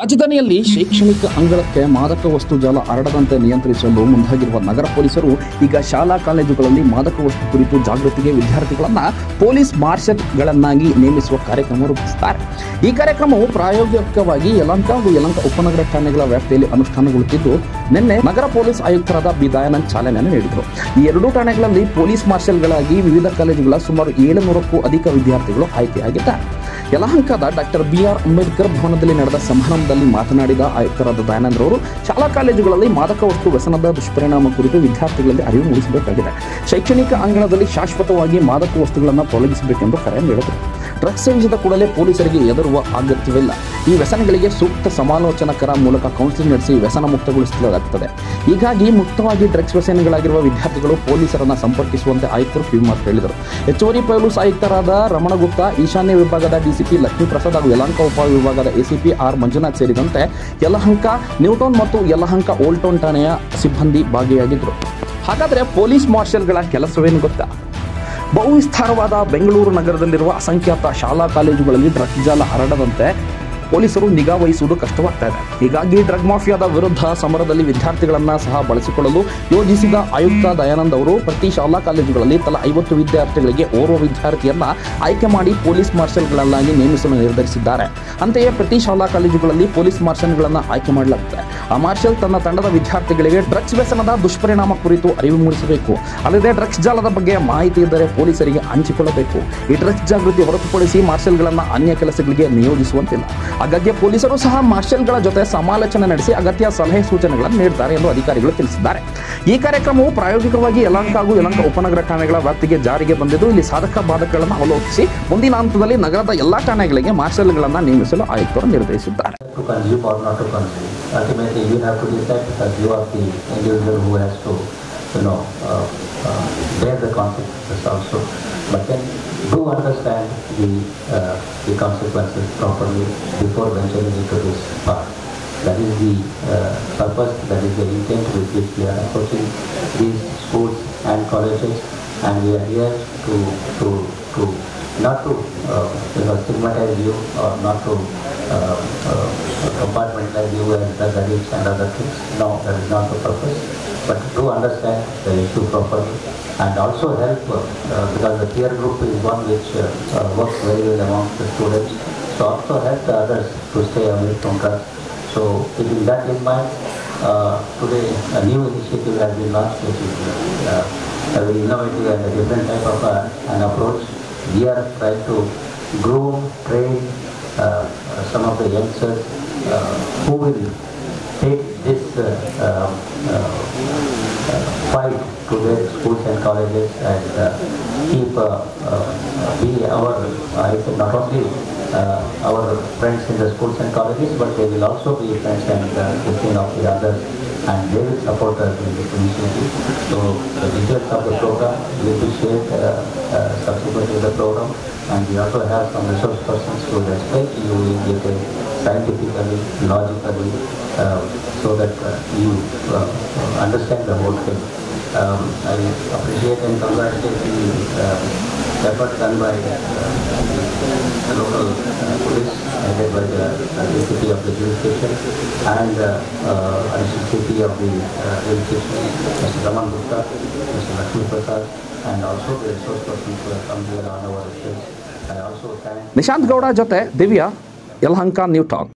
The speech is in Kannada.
ರಾಜಧಾನಿಯಲ್ಲಿ ಶೈಕ್ಷಣಿಕ ಅಂಗಳಕ್ಕೆ ಮಾದಕ ವಸ್ತು ಜಾಲ ಹರಡದಂತೆ ನಿಯಂತ್ರಿಸಲು ಮುಂದಾಗಿರುವ ನಗರ ಪೊಲೀಸರು ಈಗ ಶಾಲಾ ಕಾಲೇಜುಗಳಲ್ಲಿ ಮಾದಕ ವಸ್ತು ಕುರಿತು ಜಾಗೃತಿಗೆ ವಿದ್ಯಾರ್ಥಿಗಳನ್ನು ಪೊಲೀಸ್ ಮಾರ್ಷಲ್ಗಳನ್ನಾಗಿ ನೇಮಿಸುವ ಕಾರ್ಯಕ್ರಮ ರೂಪಿಸುತ್ತಾರೆ. ಈ ಕಾರ್ಯಕ್ರಮವು ಪ್ರಾಯೋಗಿಕವಾಗಿ ಯಲಂಕ ಹಾಗೂ ಯಲಂಕ ಉಪನಗರ ಠಾಣೆಗಳ ವ್ಯಾಪ್ತಿಯಲ್ಲಿ ಅನುಷ್ಠಾನಗೊಳ್ಳುತ್ತಿದ್ದು, ನಿನ್ನೆ ನಗರ ಪೊಲೀಸ್ ಆಯುಕ್ತರಾದ ಬಿ. ದಯಾನಂದ್ ಚಾಲನೆಯನ್ನು ನೀಡಿದರು. ಈ ಎರಡೂ ಠಾಣೆಗಳಲ್ಲಿ ಪೊಲೀಸ್ ಮಾರ್ಷಲ್ಗಳಾಗಿ ವಿವಿಧ ಕಾಲೇಜುಗಳ ಸುಮಾರು ಏಳುನೂರಕ್ಕೂ ಅಧಿಕ ವಿದ್ಯಾರ್ಥಿಗಳು ಆಯ್ಕೆಯಾಗಿದ್ದಾರೆ. ಯಲಹಂಕದ ಡಾಕ್ಟರ್ ಬಿ ಆರ್ ಅಂಬೇಡ್ಕರ್ ಭವನದಲ್ಲಿ ನಡೆದ ಸಮಾರಂಭದಲ್ಲಿ ಮಾತನಾಡಿದ ಆಯುಕ್ತರಾದ ದಯಾನಂದ್ರ ಅವರು, ಶಾಲಾ ಕಾಲೇಜುಗಳಲ್ಲಿ ಮಾದಕ ವಸ್ತು ವ್ಯಸನದ ದುಷ್ಪರಿಣಾಮ ಕುರಿತು ವಿದ್ಯಾರ್ಥಿಗಳಲ್ಲಿ ಅರಿವು ಮೂಡಿಸಬೇಕಾಗಿದೆ. ಶೈಕ್ಷಣಿಕ ಅಂಗಣದಲ್ಲಿ ಶಾಶ್ವತವಾಗಿ ಮಾದಕ ವಸ್ತುಗಳನ್ನು ತೊಲಗಿಸಬೇಕೆಂದು ಕರೆ ನೀಡಿದರು. ಡ್ರಗ್ಸ್ ಸೇವಿಸಿದ ಕೂಡಲೇ ಪೊಲೀಸರಿಗೆ ಎದುರುವ ಅಗತ್ಯವಿಲ್ಲ. ಈ ವ್ಯಸನಗಳಿಗೆ ಸೂಕ್ತ ಸಮಾಲೋಚನಕರ ಮೂಲಕ ಕೌನ್ಸಿಲಿಂಗ್ ನಡೆಸಿ ವ್ಯಸನ ಮುಕ್ತಗೊಳಿಸಲಾಗುತ್ತದೆ. ಹೀಗಾಗಿ ಮುಕ್ತವಾಗಿ ಡ್ರಗ್ಸ್ ವ್ಯಸನಗಳಾಗಿರುವ ವಿದ್ಯಾರ್ಥಿಗಳು ಪೊಲೀಸರನ್ನು ಸಂಪರ್ಕಿಸುವಂತೆ ಆಯುಕ್ತರು ಕಿವಿಮಾತು ಹೇಳಿದರು. ಹೆಚ್ಚುವರಿ ಪೊಲೀಸ್ ಆಯುಕ್ತರಾದ ರಮಣಗುಪ್ತ, ಈಶಾನ್ಯ ವಿಭಾಗದ ಡಿಸಿಪಿ ಲಕ್ಷ್ಮೀಪ್ರಸಾದ್ ಹಾಗೂ ಯಲಹಂಕ ಉಪವಿಭಾಗದ ಎಸಿಪಿ ಆರ್ ಮಂಜುನಾಥ್ ಸೇರಿದಂತೆ ಯಲಹಂಕ, ನ್ಯೂಟೌನ್ ಮತ್ತು ಯಲಹಂಕ ಓಲ್ಟೌನ್ ಟೌನ್ ಠಾಣೆಯ ಸಿಬ್ಬಂದಿ ಭಾಗಿಯಾಗಿದ್ದರು. ಹಾಗಾದರೆ ಪೊಲೀಸ್ ಮಾರ್ಷಲ್ಗಳ ಕೆಲಸವೇನು ಗೊತ್ತಾ? ಬಹುವಿಸ್ತಾರವಾದ ಬೆಂಗಳೂರು ನಗರದಲ್ಲಿರುವ ಅಸಂಖ್ಯಾತ ಶಾಲಾ ಕಾಲೇಜುಗಳಲ್ಲಿ ಡ್ರಗ್ ಹರಡದಂತೆ ಪೊಲೀಸರು ನಿಗಾ ವಹಿಸುವುದು ಕಷ್ಟವಾಗ್ತಾ ಇದೆ. ಹೀಗಾಗಿ ಡ್ರಗ್ ಮಾಫಿಯಾದ ವಿರುದ್ಧ ಸಮರದಲ್ಲಿ ವಿದ್ಯಾರ್ಥಿಗಳನ್ನ ಸಹ ಬಳಸಿಕೊಳ್ಳಲು ಯೋಜಿಸಿದ ಆಯುಕ್ತ ದಯಾನಂದ್ ಅವರು ಪ್ರತಿ ಶಾಲಾ ಕಾಲೇಜುಗಳಲ್ಲಿ ತಲಾ ಐವತ್ತು ವಿದ್ಯಾರ್ಥಿಗಳಿಗೆ ಓರ್ವ ವಿದ್ಯಾರ್ಥಿಯನ್ನ ಆಯ್ಕೆ ಮಾಡಿ ಪೊಲೀಸ್ ಮಾರ್ಷಲ್ಗಳನ್ನಾಗಿ ನೇಮಿಸಲು ನಿರ್ಧರಿಸಿದ್ದಾರೆ. ಅಂತೆಯೇ ಪ್ರತಿ ಶಾಲಾ ಕಾಲೇಜುಗಳಲ್ಲಿ ಪೊಲೀಸ್ ಮಾರ್ಷಲ್ಗಳನ್ನು ಆಯ್ಕೆ ಮಾಡಲಾಗುತ್ತೆ ಆ ಮಾರ್ಷಲ್ ತನ್ನ ತಂಡದ ವಿದ್ಯಾರ್ಥಿಗಳಿಗೆ ಡ್ರಗ್ಸ್ ವ್ಯಸನದ ದುಷ್ಪರಿಣಾಮ ಕುರಿತು ಅರಿವು ಮೂಡಿಸಬೇಕು. ಅಲ್ಲದೆ ಡ್ರಗ್ಸ್ ಜಾಲದ ಬಗ್ಗೆ ಮಾಹಿತಿ ಇದ್ದರೆ ಪೊಲೀಸರಿಗೆ ಹಂಚಿಕೊಳ್ಳಬೇಕು. ಈ ಡ್ರಗ್ಸ್ ಜಾಗೃತಿ ಹೊರತುಪಡಿಸಿ ಮಾರ್ಷಲ್ಗಳನ್ನು ಅನ್ಯ ಕೆಲಸಗಳಿಗೆ ನಿಯೋಜಿಸುವಂತಿಲ್ಲ. ಹಾಗಾಗಿ ಪೊಲೀಸರು ಸಹ ಮಾರ್ಷಲ್ಗಳ ಜೊತೆ ಸಮಾಲೋಚನೆ ನಡೆಸಿ ಅಗತ್ಯ ಸಲಹೆ ಸೂಚನೆಗಳನ್ನು ನೀಡುತ್ತಾರೆ ಎಂದು ಅಧಿಕಾರಿಗಳು ತಿಳಿಸಿದ್ದಾರೆ ಈ ಕಾರ್ಯಕ್ರಮವು ಪ್ರಾಯೋಗಿಕವಾಗಿ ಯಲಹಂಕ ಹಾಗೂ ಯಲಹಂಕ ಉಪನಗರ ಠಾಣೆಗಳ ವ್ಯಾಪ್ತಿಗೆ ಜಾರಿಗೆ ಬಂದಿದ್ದು, ಇಲ್ಲಿ ಸಾಧಕ ಬಾಧಕಗಳನ್ನು ಅವಲೋಕಿಸಿ ಮುಂದಿನ ಹಂತದಲ್ಲಿ ನಗರದ ಎಲ್ಲಾ ಠಾಣೆಗಳಿಗೆ ಮಾರ್ಷಲ್ಗಳನ್ನು ನೇಮಿಸಲು ಆಯುಕ್ತರು ನಿರ್ಧರಿಸಿದ್ದಾರೆ. But then do understand the, uh, the consequences properly before venturing into this path. That is the uh, purpose, that is the intent with which we are approaching these schools and colleges and we are here to, to, to not to uh, you know, stigmatize you or not to uh, uh, compartmentalize you drug addicts and other things. No, that is not the purpose. But to understand the issue properly and also help uh, because the peer group is one which uh, uh, works very well amongst the students. So also help the others to stay away from drugs. So keeping that in mind, uh, today a new initiative has been launched which is uh, a very innovative and a different type of uh, an approach. We are trying to groom, train uh, some of the youngsters who will take this fight to their schools and colleges and uh, keep uh, uh, be our, I said not only uh, our friends in the schools and colleges, but they will also be friends and uh, fifteen of the others and they will support us in this initiative. So the details of the program will be shared uh, uh, subsequent to the program and we also have some resource persons who will explain you in detail scientifically, logically, uh, so that uh, you uh, understand the whole thing. Um, I appreciate and congratulate the uh, effort done by uh, the local uh, police headed by the uh, DCP of the jurisdiction and uh, uh, additional CP of the uh, jurisdiction, Mr. Raman Gupta, Mr. Lakshmi Prasad, and also the resource persons who have come here on our stage. I also thank Nishant Gowda ಜೊತೆ ದಿವ್ಯಾ Yamaha Newton.